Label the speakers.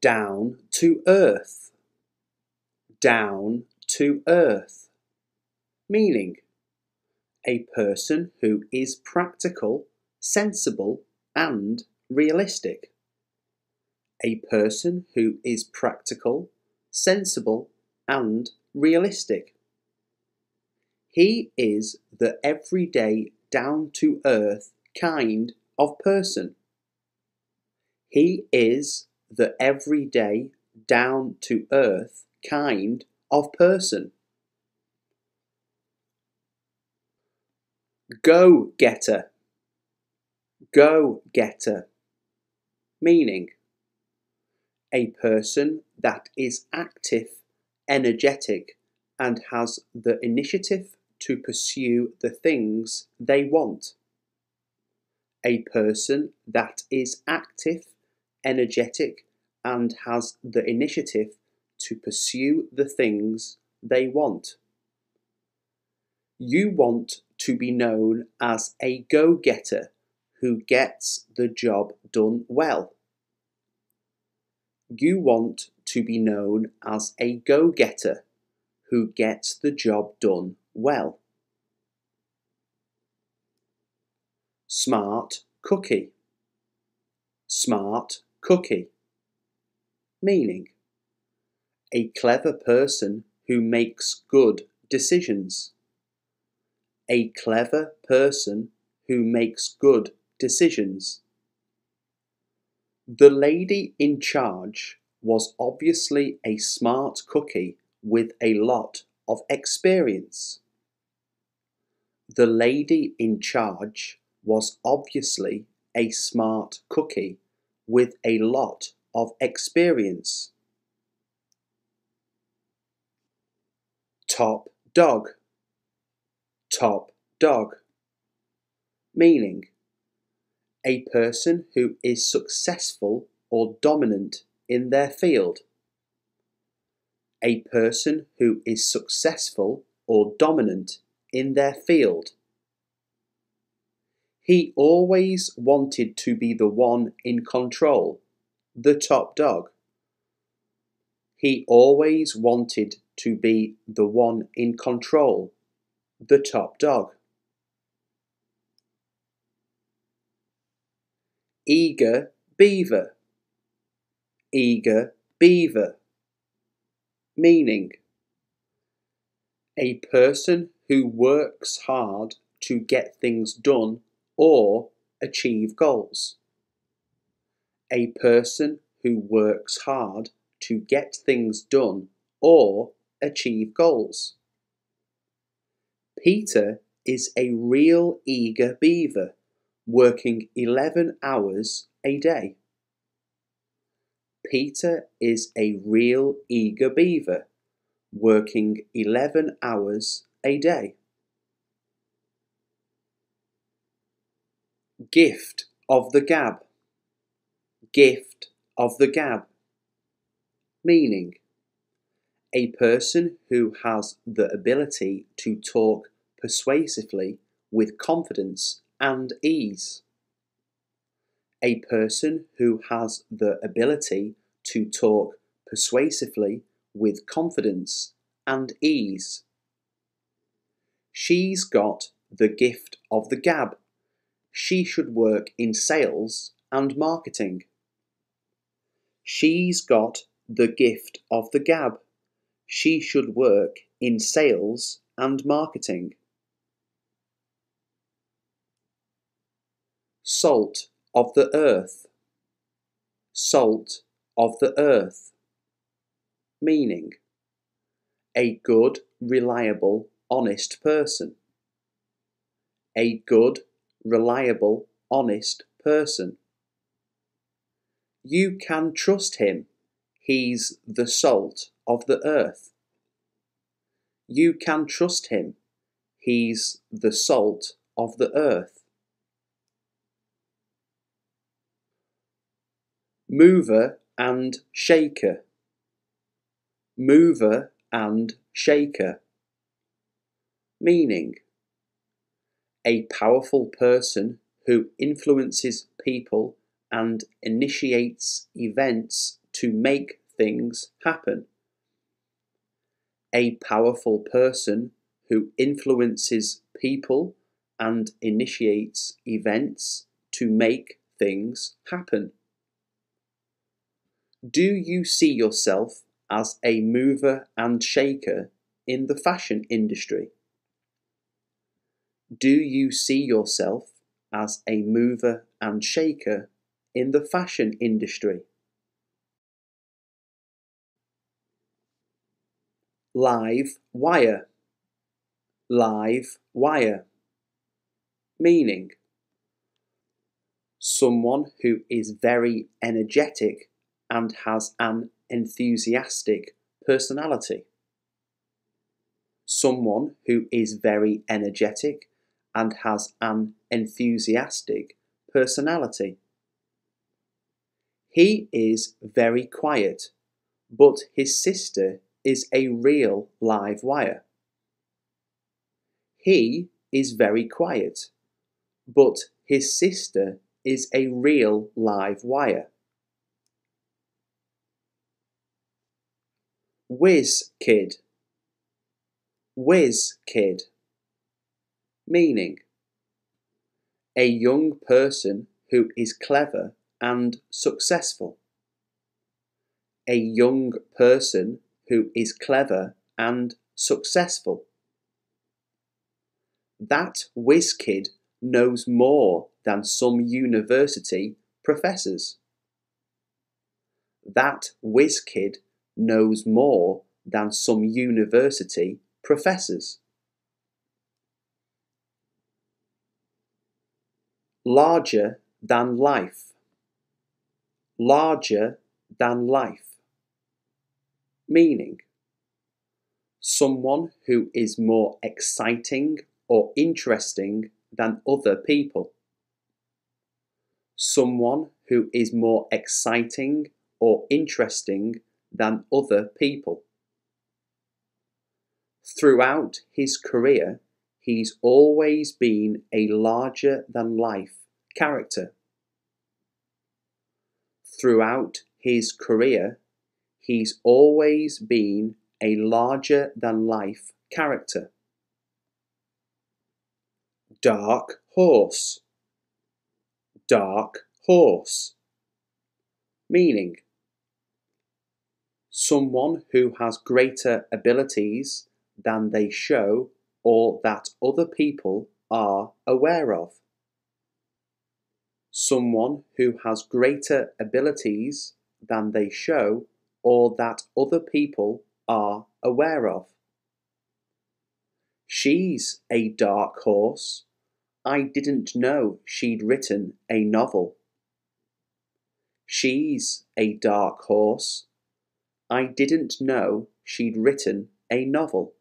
Speaker 1: down to earth, down to earth, meaning a person who is practical, sensible, and realistic. A person who is practical, sensible, and realistic. He is the everyday, down to earth kind of person. He is the everyday, down to earth kind of person. Go getter. Go getter. Meaning a person that is active, energetic, and has the initiative to pursue the things they want. A person that is active, energetic, and has the initiative to pursue the things they want. You want to be known as a go getter who gets the job done well. You want to be known as a go getter who gets the job done well. Smart cookie. Smart cookie meaning a clever person who makes good decisions. A clever person who makes good decisions. The lady in charge was obviously a smart cookie with a lot of experience. The lady in charge was obviously a smart cookie with a lot of experience. Top dog. Top dog. Meaning a person who is successful or dominant in their field. A person who is successful or dominant in their field. He always wanted to be the one in control the top dog. He always wanted to be the one in control, the top dog. Eager beaver, eager beaver, meaning a person who works hard to get things done or achieve goals a person who works hard to get things done or achieve goals. Peter is a real eager beaver, working 11 hours a day. Peter is a real eager beaver, working 11 hours a day. Gift of the gab gift of the gab, meaning a person who has the ability to talk persuasively with confidence and ease. A person who has the ability to talk persuasively with confidence and ease. She's got the gift of the gab. She should work in sales and marketing. She's got the gift of the gab. She should work in sales and marketing. Salt of the earth. Salt of the earth. Meaning a good, reliable, honest person. A good, reliable, honest person. You can trust him. He's the salt of the earth. You can trust him. He's the salt of the earth. Mover and shaker. Mover and shaker. Meaning a powerful person who influences people and initiates events to make things happen. A powerful person who influences people and initiates events to make things happen. Do you see yourself as a mover and shaker in the fashion industry? Do you see yourself as a mover and shaker in the fashion industry? Live wire. Live wire. Meaning someone who is very energetic and has an enthusiastic personality. Someone who is very energetic and has an enthusiastic personality. He is very quiet, but his sister is a real live wire. He is very quiet, but his sister is a real live wire. Whiz kid. Whiz kid. Meaning a young person who is clever and successful. A young person who is clever and successful. That whiz kid knows more than some university professors. That whiz kid knows more than some university professors. Larger than life. Larger than life. Meaning, someone who is more exciting or interesting than other people. Someone who is more exciting or interesting than other people. Throughout his career, he's always been a larger than life character. Throughout his career, he's always been a larger than life character. Dark horse. Dark horse. Meaning someone who has greater abilities than they show or that other people are aware of. Someone who has greater abilities than they show or that other people are aware of. She's a dark horse. I didn't know she'd written a novel. She's a dark horse. I didn't know she'd written a novel.